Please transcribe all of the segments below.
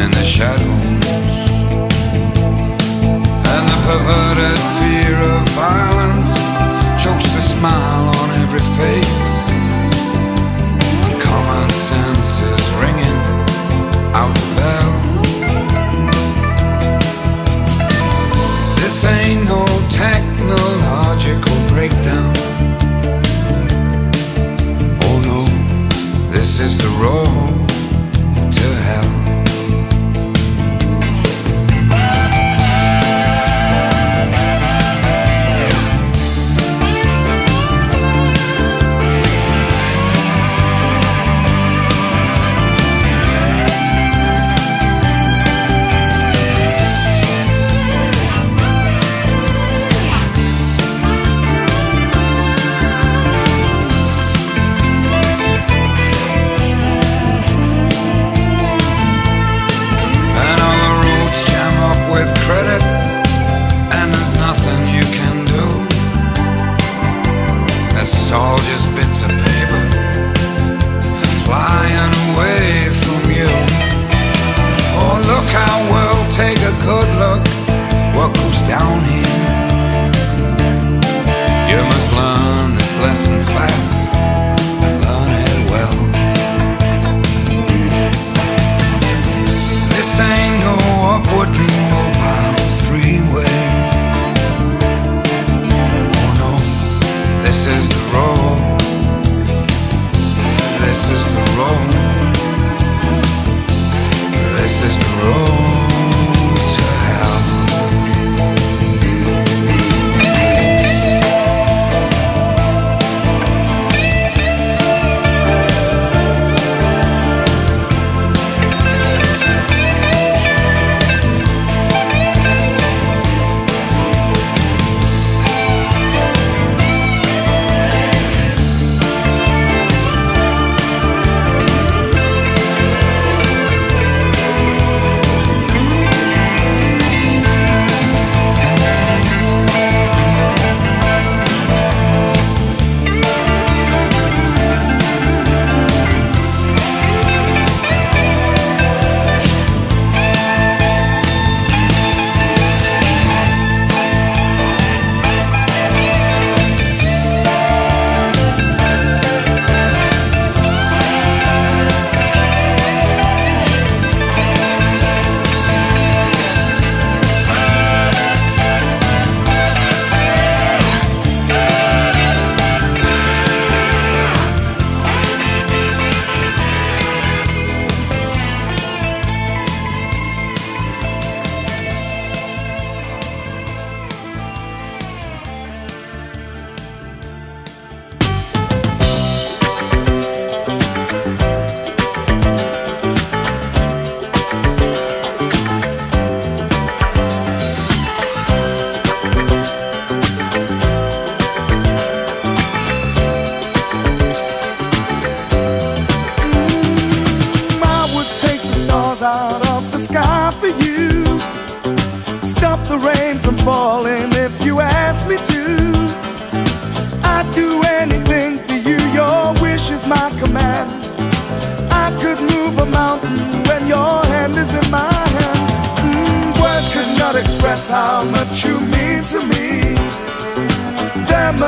in the shadows.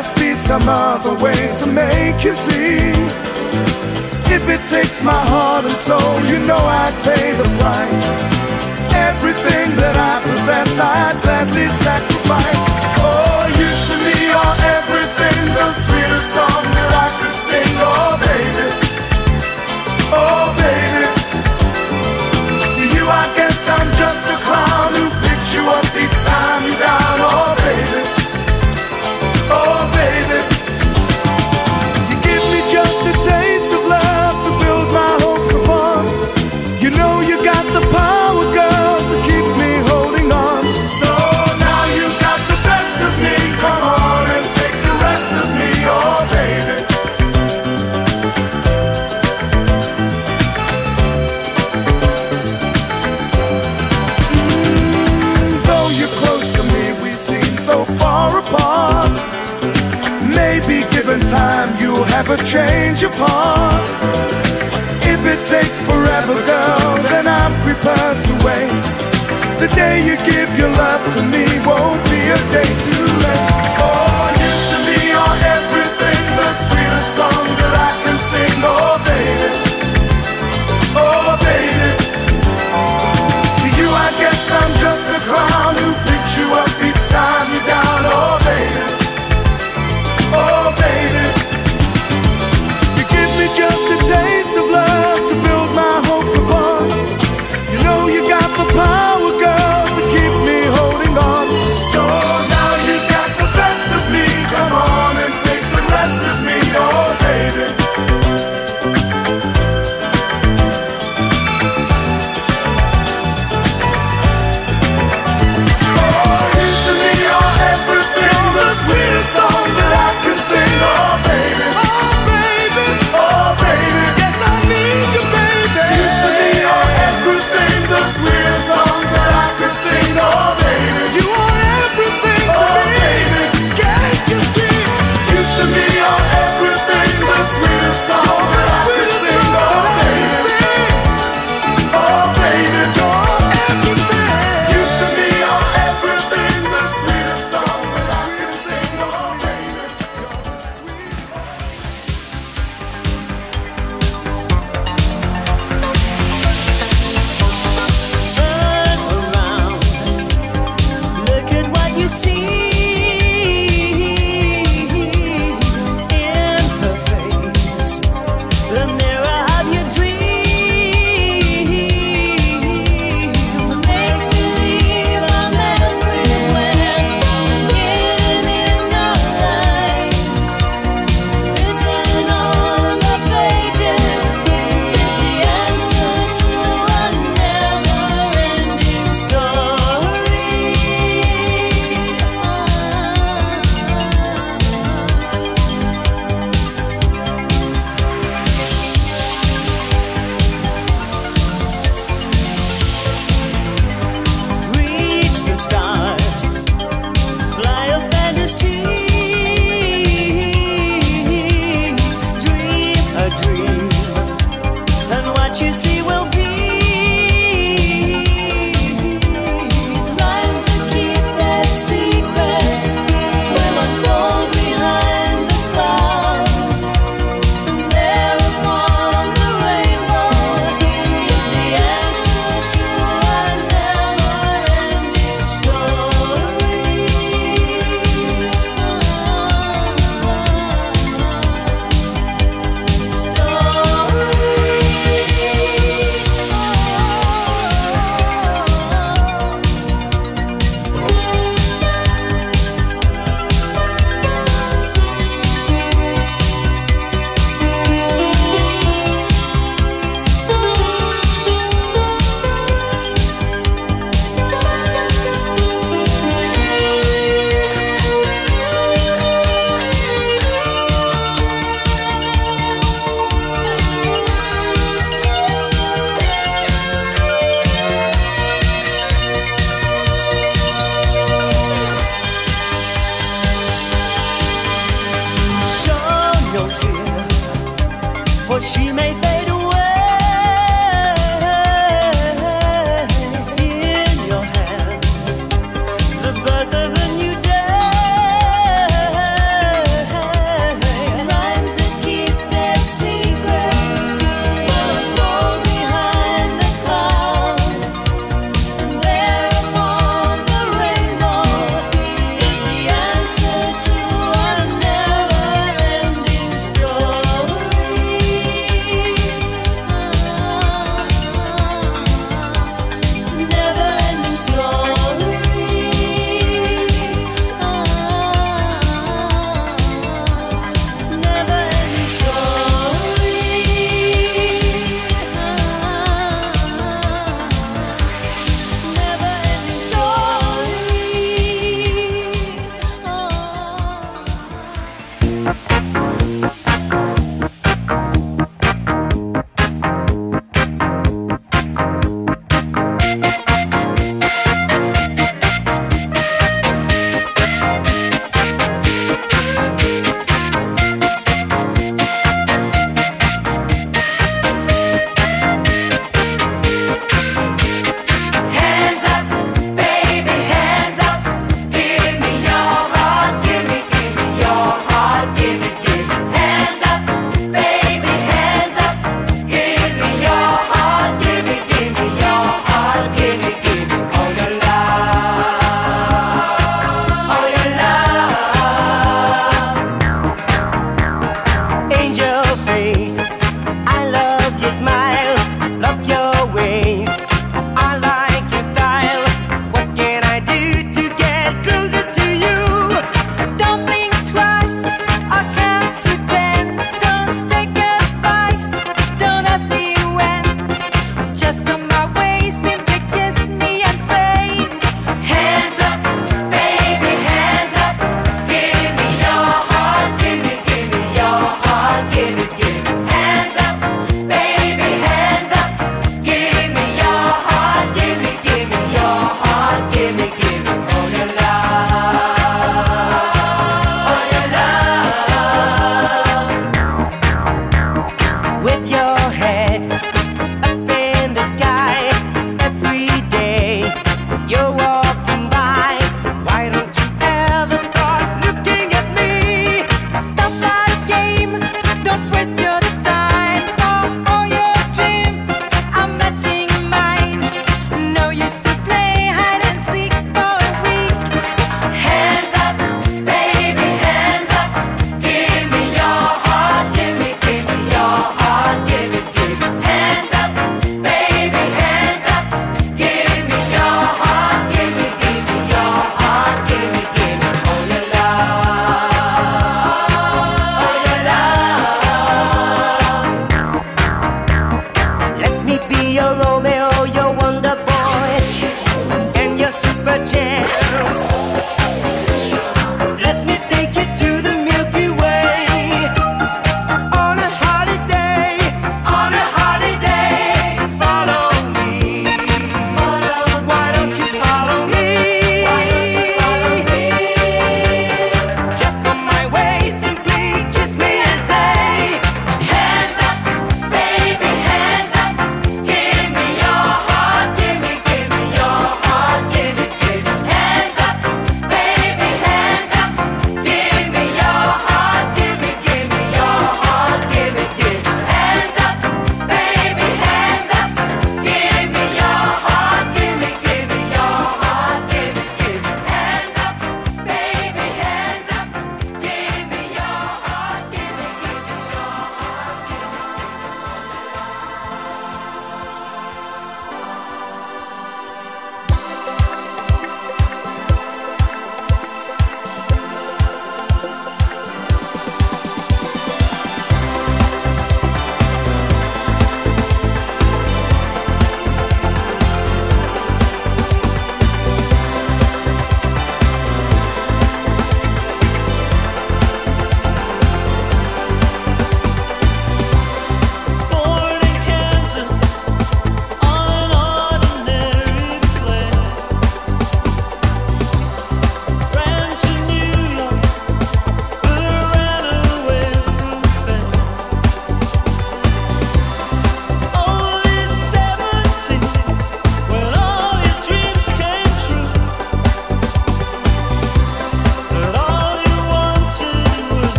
must be some other way to make you see. If it takes my heart and soul, you know I'd pay the price. Everything that I possess, I'd gladly sacrifice. Oh, you to me are everything, the sweetest song that I could sing. change of heart. If it takes forever, girl, then I'm prepared to wait. The day you give your love to me won't be a day too late.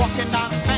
walking on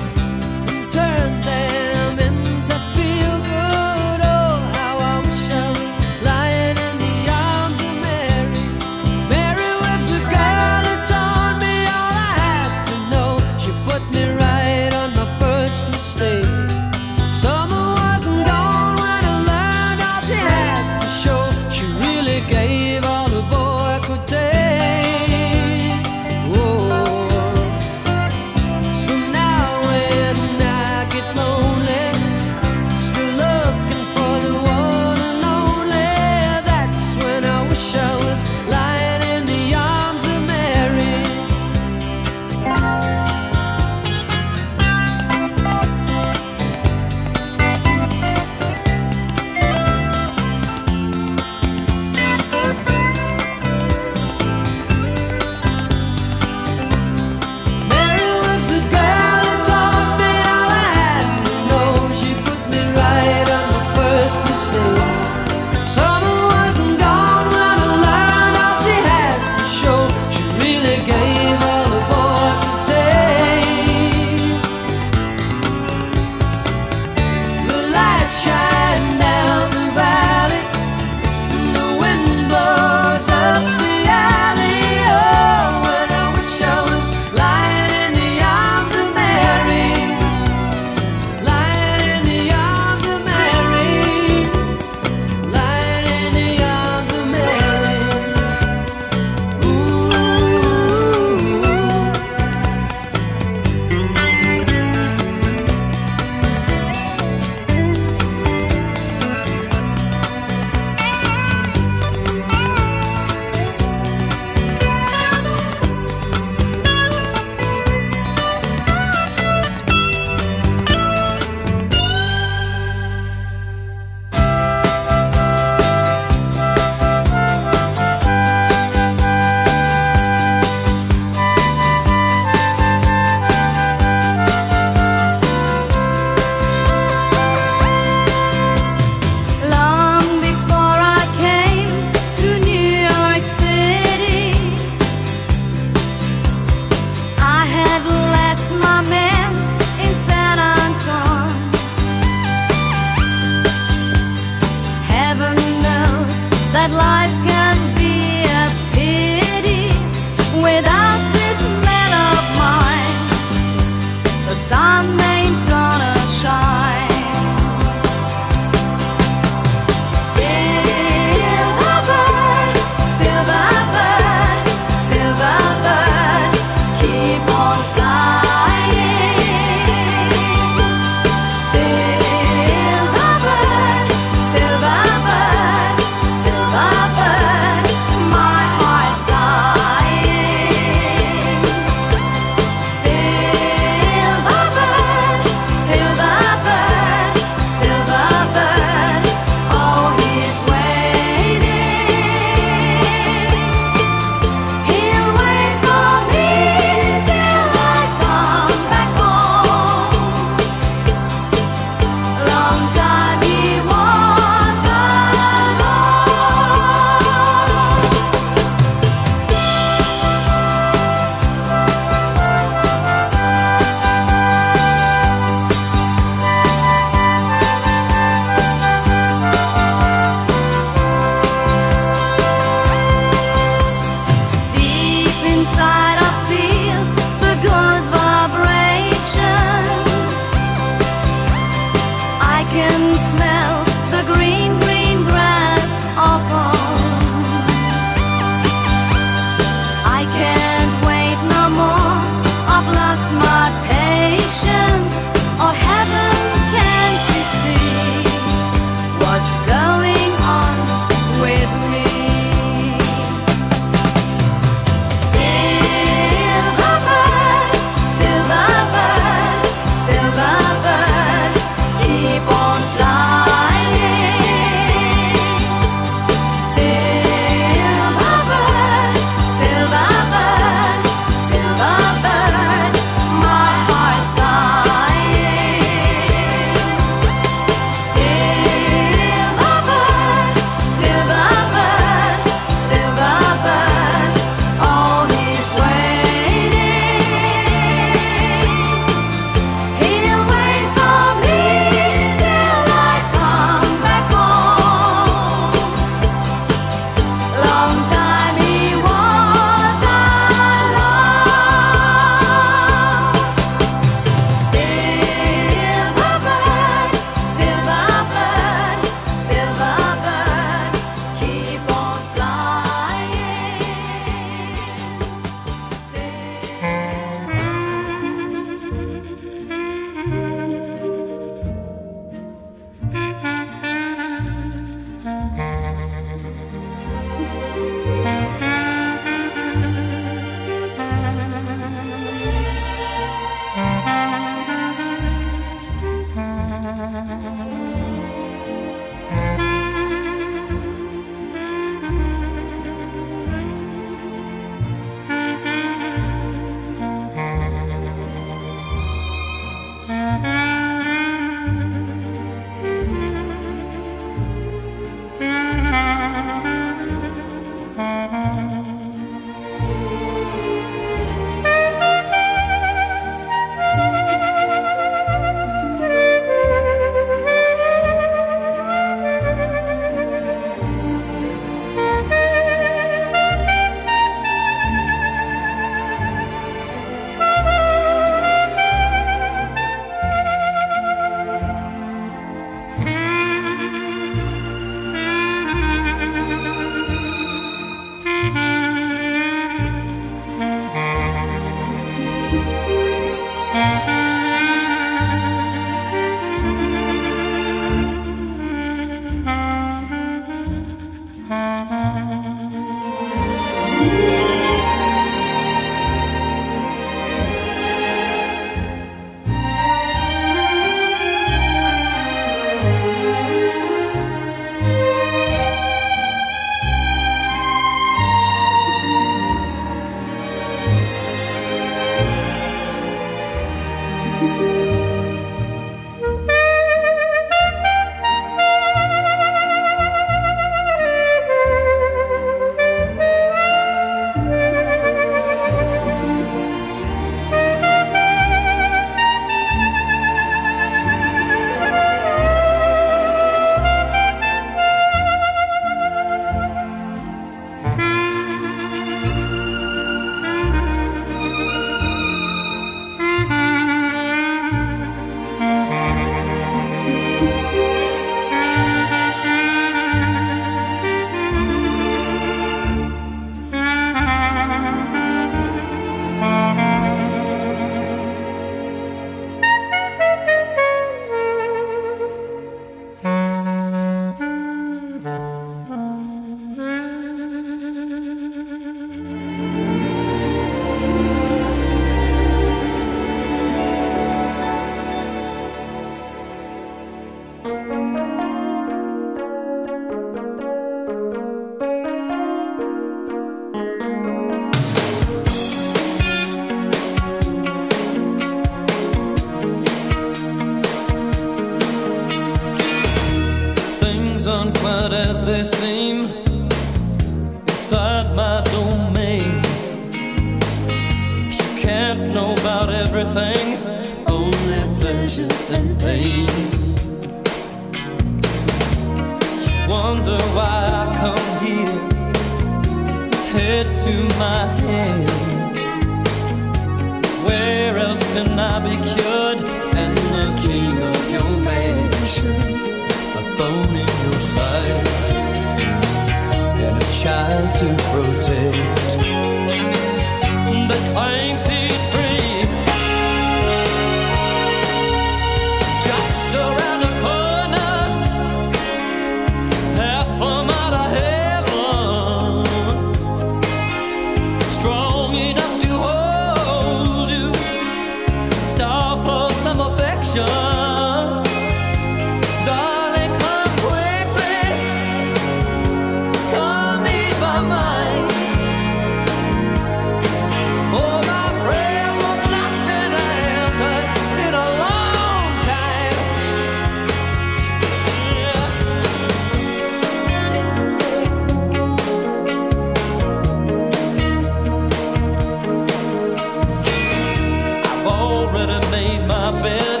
bed,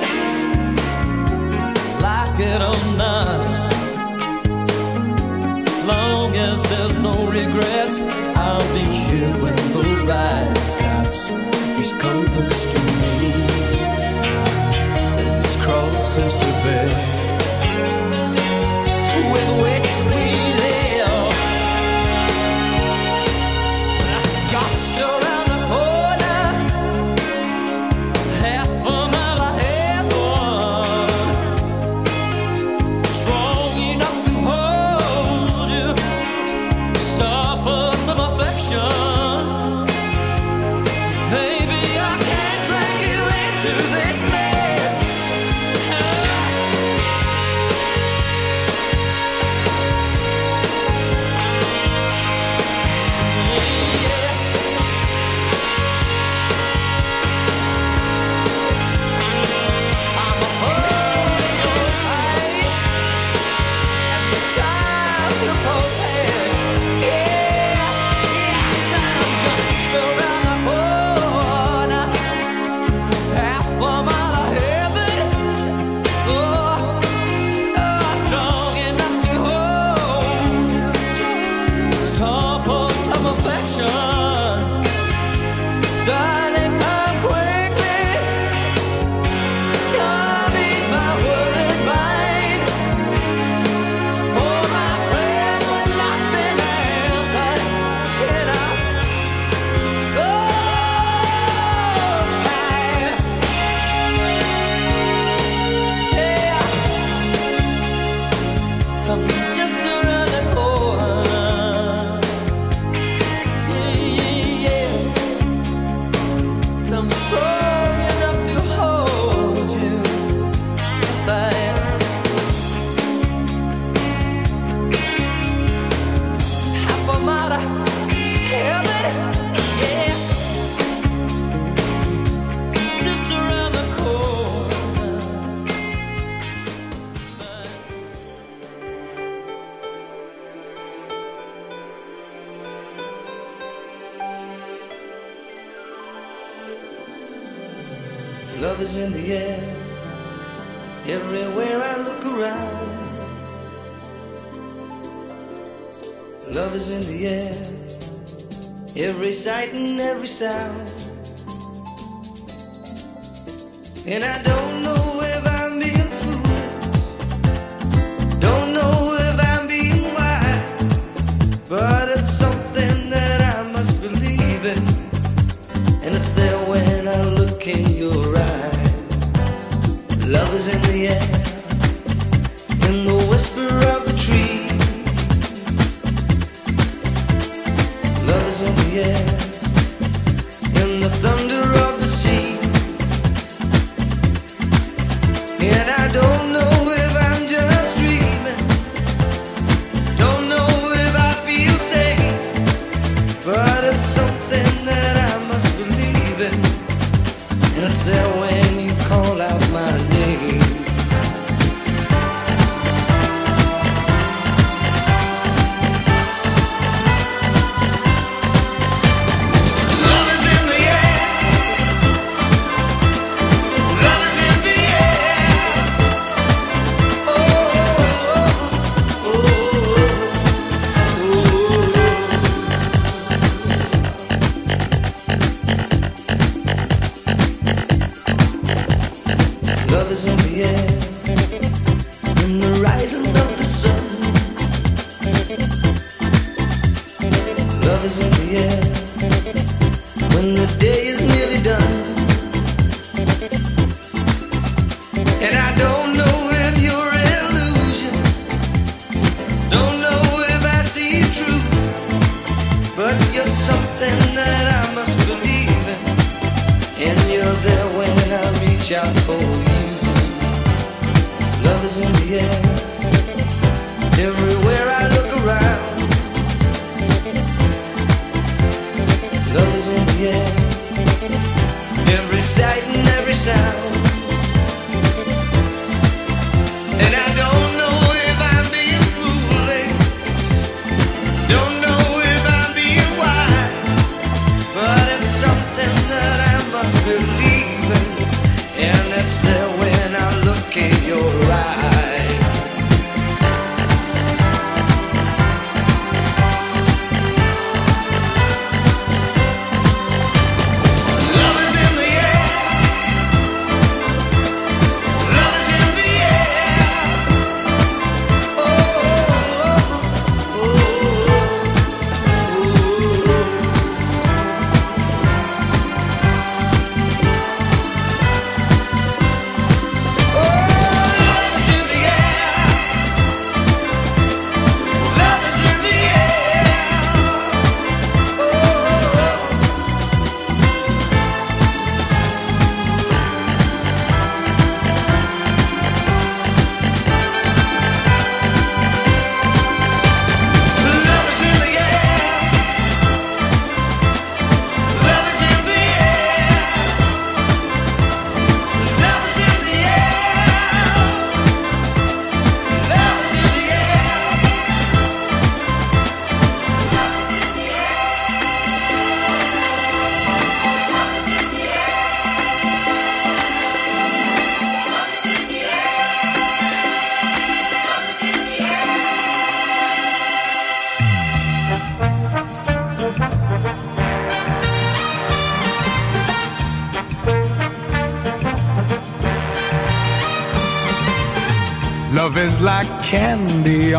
like it or not. Long as there's no regrets, I'll be here when the ride stops. These compass to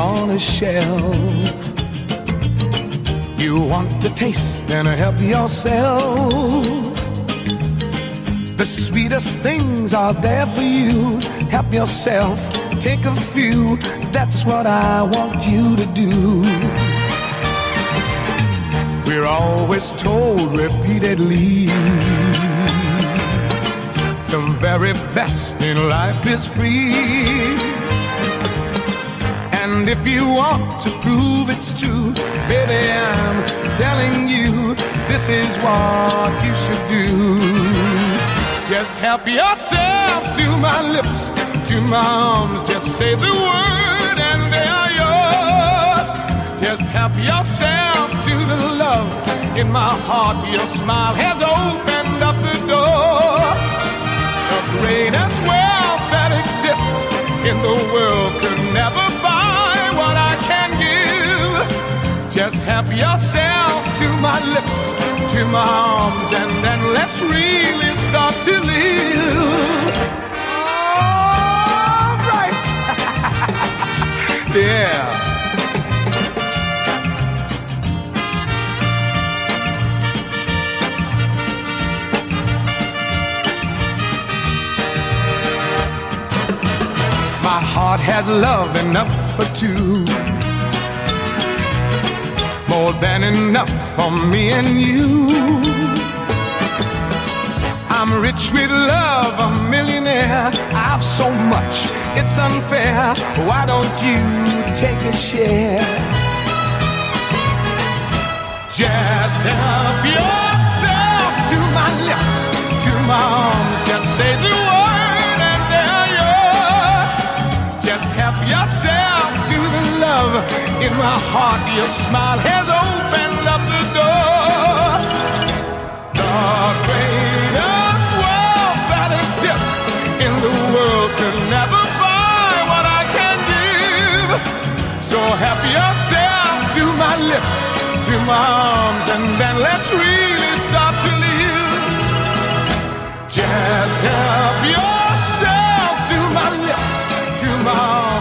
on a shelf. You want to taste and help yourself. The sweetest things are there for you. Help yourself, take a few. That's what I want you to do. We're always told repeatedly the very best in life is free. And if you want to prove it's true, baby, I'm telling you, this is what you should do. Just help yourself to my lips, to my arms, just say the word and they are yours. Just help yourself to the love in my heart. Your smile has opened up the door. The greatest wealth that exists in the world could never buy help yourself to my lips, to my arms, and then let's really start to live. All right. yeah. My heart has love enough for two. More than enough for me and you. I'm rich with love, a millionaire. I've so much, it's unfair. Why don't you take a share? Just help yourself to my lips, to my arms. Just say the word and they're yours. Just help yourself love in my heart. Your smile has opened up the door. The greatest wealth that exists in the world could never buy what I can give. So help yourself to my lips, to my arms, and then let's really start to live. Just help yourself to my lips, to my arms.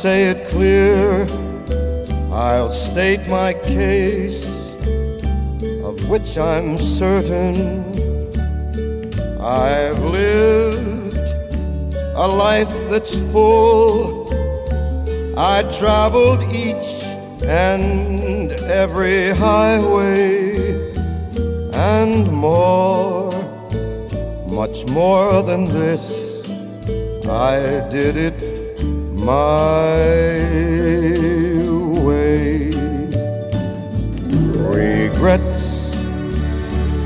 Say it clear, I'll state my case, of which I'm certain. I've lived a life that's full. I traveled each and every highway and more, much more than this. I did it my way. Regrets,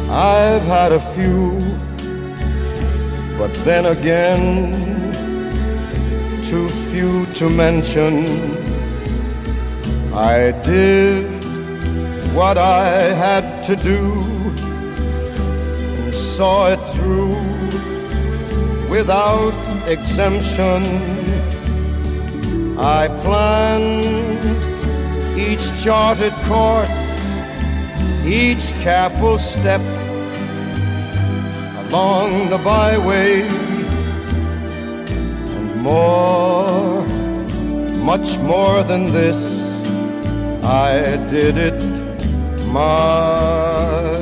I've had a few, but then again, too few to mention. I did what I had to do and saw it through without exemption. I planned each charted course, each careful step along the byway. And more, much more than this, I did it my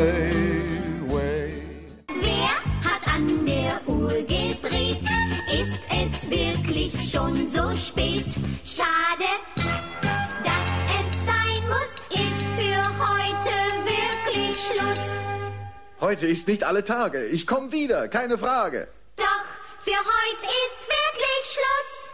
Heute ist nicht alle Tage. Ich komme wieder, keine Frage. Doch für heute ist wirklich Schluss.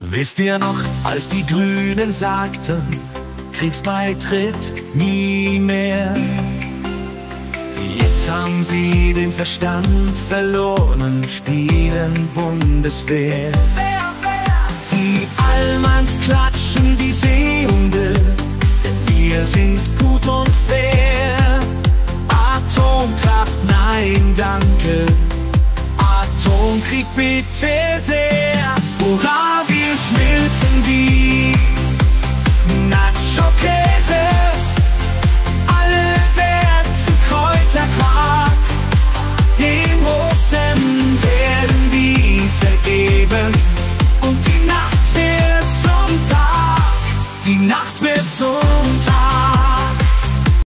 Wisst ihr noch, als die Grünen sagten, Kriegsbeitritt nie mehr? Haben sie den Verstand verloren und spielen Bundeswehr. Die Allmanns klatschen wie Sehende, denn wir sind gut und fair. Atomkraft, nein, danke. Atomkrieg bitte sehr. Hurra, wir schmilzen wie Nacho okay. 손